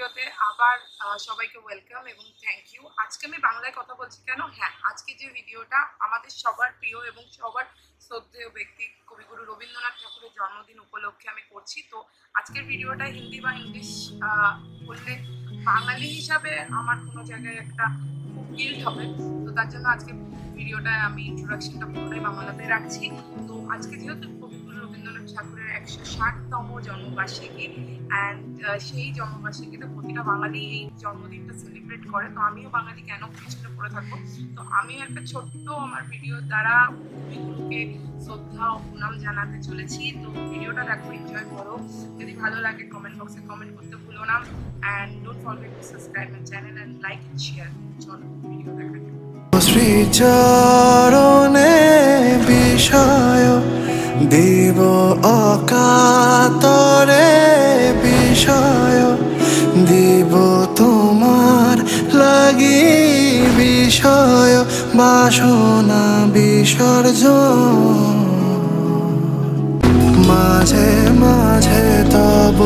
ভিডিওতে আবার সবাইকে ওয়েলকাম এবং থ্যাংক ইউ আজকে আমি বাংলায় কথা বলছি কেন? হ্যাঁ আজকে যে ভিডিওটা আমাদের সবার প্রিয় এবং সবার শ্রদ্ধেয় ব্যক্তি কবিগুরু রবীন্দ্রনাথ ঠাকুরের জন্মদিন উপলক্ষে আমি করছি। তো আজকের ভিডিওটা হিন্দি বা ইংলিশ বললে বাঙালি হিসাবে আমার কোনো জায়গায় একটা গিল্ট হবে। তো তার জন্য আজকে ভিডিওটা আমি ইন্ট্রোডাকশনটা পুরোটাই বাংলাতে রাখছি। তো আজকে যেহেতু রবীন্দ্রনাথ ঠাকুরের একশো ষাটতম জন্মবার্ষিকী। অ্যান্ড সেই জন্মবার্ষিকীতে প্রতিটা বাঙালি এই জন্মদিনটা সেলিব্রেট করে। তো আমিও বাঙালি কেন পিছনে পড়ে থাকব? তো আমিও একটা ছোট্ট আমার ভিডিওর দ্বারা কবিগুরুকে শ্রদ্ধা ও প্রণাম জানাতে চলেছি। তো ভিডিওটা দেখো এনজয় করো। যদি ভালো লাগে কমেন্ট বক্সে কমেন্ট করতে ভুলো না। And don't forget to subscribe my channel and like and share চলো ভিডিও দেখা যাক। দিব অকাতরে বিষয় দিব তোমার লাগি বিষয় বাসনা বিসর্জন। মাঝে মাঝে তব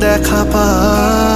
দেখা পাই।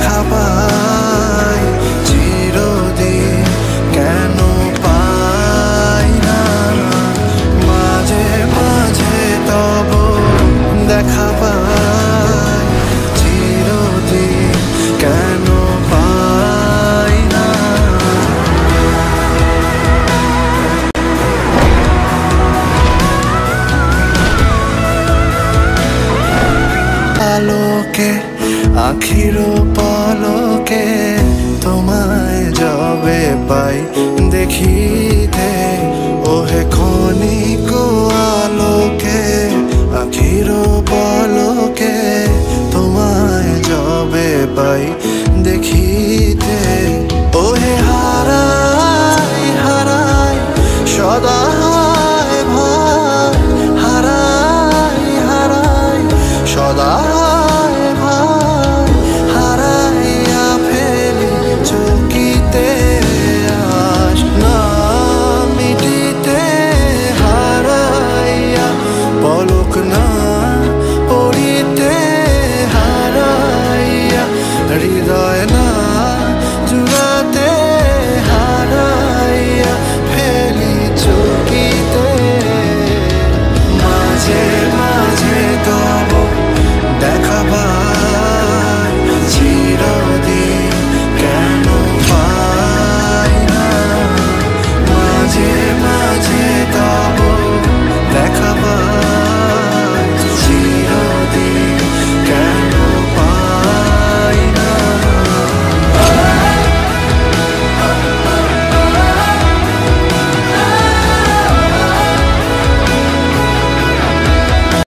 দেখা আখির পলকে তোমায় যাবে পাই। দেখিতে ওহে ক্ষণিক আলোকে আখির পলকে তোমায় যাবে পাই। দেখি